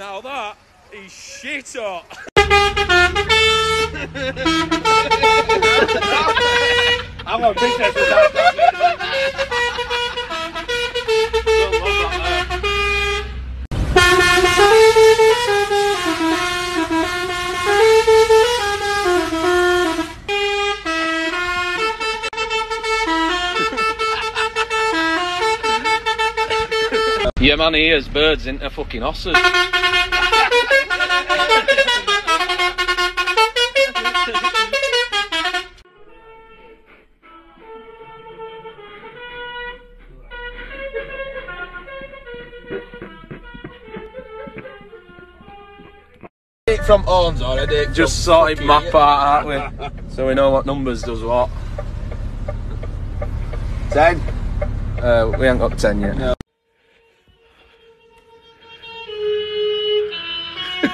Now that is shit up. I'm a business Yeah, man, he hears birds into fucking osses. From Orns already. Just sorted map out, aren't we? So we know what numbers does what. Ten. Uh, we ain't got 10 yet. No. you